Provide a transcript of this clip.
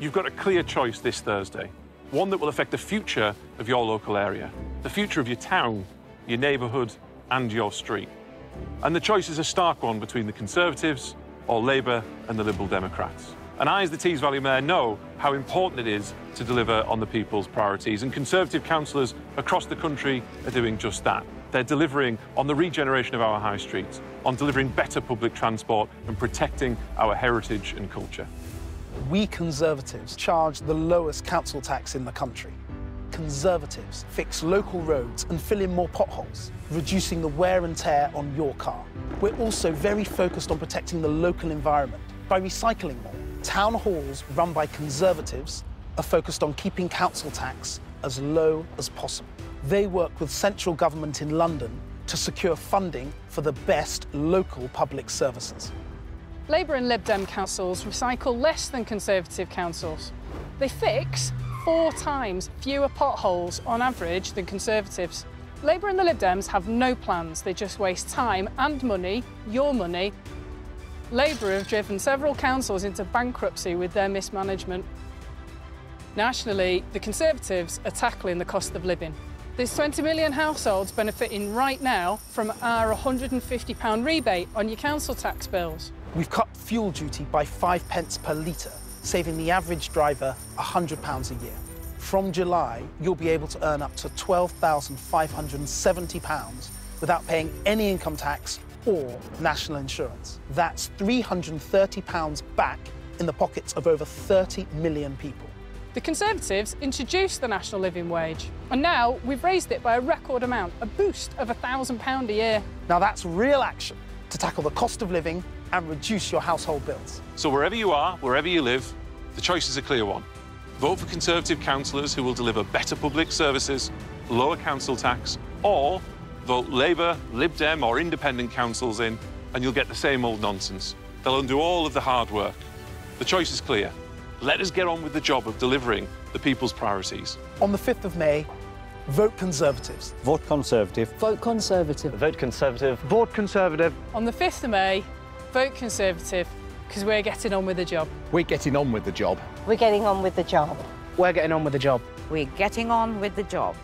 You've got a clear choice this Thursday, one that will affect the future of your local area, the future of your town, your neighbourhood, and your street. And the choice is a stark one between the Conservatives or Labour and the Liberal Democrats. And I, as the Tees Valley Mayor, know how important it is to deliver on the people's priorities. And Conservative councillors across the country are doing just that. They're delivering on the regeneration of our high streets, on delivering better public transport and protecting our heritage and culture. We Conservatives charge the lowest council tax in the country. Conservatives fix local roads and fill in more potholes, reducing the wear and tear on your car. We're also very focused on protecting the local environment by recycling more. Town halls run by Conservatives are focused on keeping council tax as low as possible. They work with central government in London to secure funding for the best local public services. Labour and Lib Dem councils recycle less than Conservative councils. They fix four times fewer potholes on average than Conservatives. Labour and the Lib Dems have no plans, they just waste time and money, your money. Labour have driven several councils into bankruptcy with their mismanagement. Nationally, the Conservatives are tackling the cost of living. There's 20 million households benefiting right now from our £150 rebate on your council tax bills. We've cut fuel duty by five pence per litre, saving the average driver £100 a year. From July, you'll be able to earn up to £12,570 without paying any income tax or national insurance. That's £330 back in the pockets of over 30 million people. The Conservatives introduced the national living wage, and now we've raised it by a record amount, a boost of £1,000 a year. Now that's real action to tackle the cost of living and reduce your household bills. So wherever you are, wherever you live, the choice is a clear one. Vote for Conservative councillors who will deliver better public services, lower council tax, or vote Labour, Lib Dem or independent councils in and you'll get the same old nonsense. They'll undo all of the hard work. The choice is clear. Let us get on with the job of delivering the people's priorities. On the 5th of May, vote Conservatives. Vote Conservative. Vote Conservative. Vote Conservative. Vote Conservative. On the 5th of May, vote Conservative, because we're getting on with the job. We're getting on with the job. We're getting on with the job. We're getting on with the job. We're getting on with the job.